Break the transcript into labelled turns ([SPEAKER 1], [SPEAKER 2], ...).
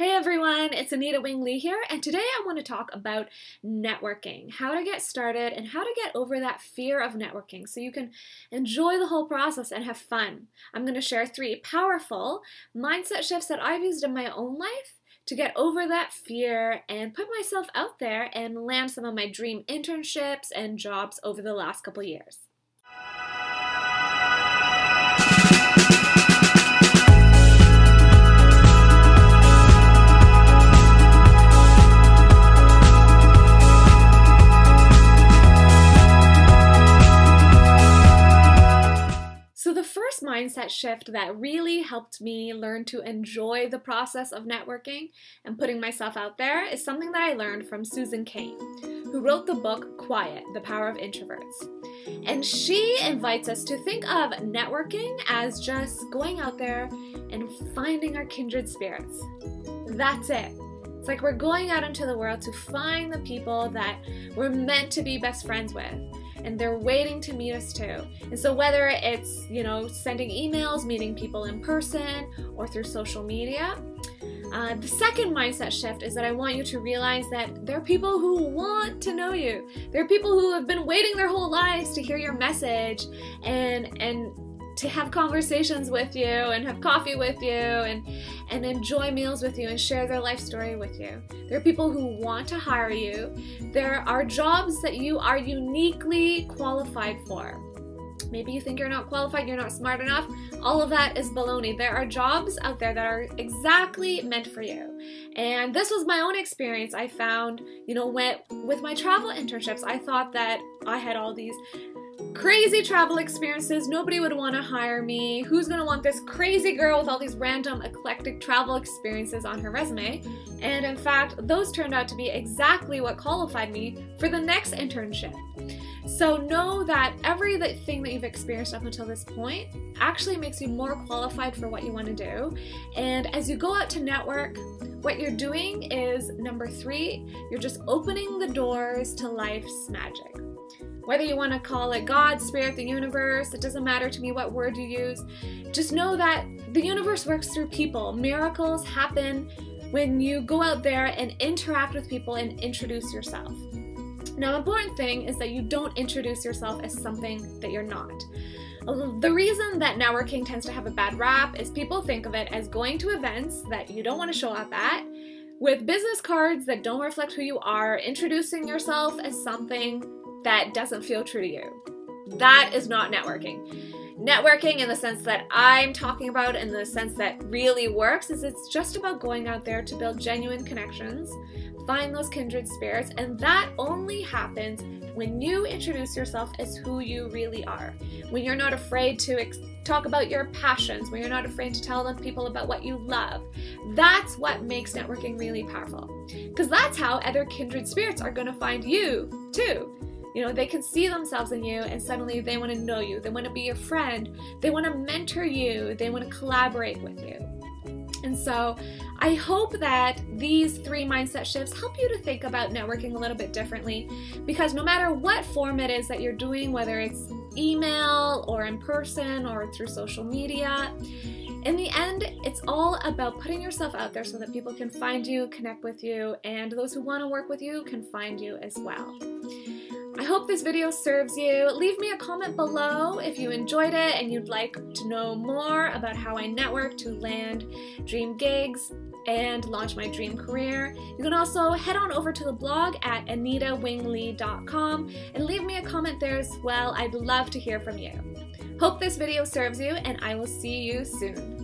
[SPEAKER 1] Hey everyone, it's Anita Wing Lee here, and today I want to talk about networking, how to get started, and how to get over that fear of networking so you can enjoy the whole process and have fun. I'm going to share three powerful mindset shifts that I've used in my own life to get over that fear and put myself out there and land some of my dream internships and jobs over the last couple years. Mindset shift that really helped me learn to enjoy the process of networking and putting myself out there is something that I learned from Susan Cain, who wrote the book Quiet The Power of Introverts. And she invites us to think of networking as just going out there and finding our kindred spirits. That's it. It's like we're going out into the world to find the people that we're meant to be best friends with and they're waiting to meet us too. And so whether it's, you know, sending emails, meeting people in person, or through social media, uh, the second mindset shift is that I want you to realize that there are people who want to know you. There are people who have been waiting their whole lives to hear your message and and to have conversations with you and have coffee with you and and enjoy meals with you and share their life story with you. There are people who want to hire you. There are jobs that you are uniquely qualified for. Maybe you think you're not qualified, you're not smart enough. All of that is baloney. There are jobs out there that are exactly meant for you. And this was my own experience. I found, you know, when, with my travel internships, I thought that I had all these crazy travel experiences. Nobody would want to hire me. Who's going to want this crazy girl with all these random eclectic travel experiences on her resume? And in fact, those turned out to be exactly what qualified me for the next internship. So know that everything that you've experienced up until this point actually makes you more qualified for what you want to do. And as you go out to network, what you're doing is number three, you're just opening the doors to life's magic. Whether you want to call it God, Spirit, the universe, it doesn't matter to me what word you use. Just know that the universe works through people. Miracles happen when you go out there and interact with people and introduce yourself. Now, the important thing is that you don't introduce yourself as something that you're not. The reason that networking tends to have a bad rap is people think of it as going to events that you don't want to show up at, with business cards that don't reflect who you are, introducing yourself as something that doesn't feel true to you. That is not networking. Networking, in the sense that I'm talking about, in the sense that really works, is it's just about going out there to build genuine connections, find those kindred spirits, and that only happens when you introduce yourself as who you really are. When you're not afraid to ex- talk about your passions, when you're not afraid to tell people about what you love. That's what makes networking really powerful. Because that's how other kindred spirits are going to find you, too. You know, they can see themselves in you and suddenly they want to know you. They want to be your friend. They want to mentor you. They want to collaborate with you. And so I hope that these three mindset shifts help you to think about networking a little bit differently because no matter what form it is that you're doing, whether it's email or in person or through social media, in the end, it's all about putting yourself out there so that people can find you, connect with you, and those who want to work with you can find you as well. I hope this video serves you. Leave me a comment below if you enjoyed it and you'd like to know more about how I network to land dream gigs and launch my dream career. You can also head on over to the blog at anitawinglee.com and leave me a comment there as well. I'd love to hear from you. Hope this video serves you and I will see you soon.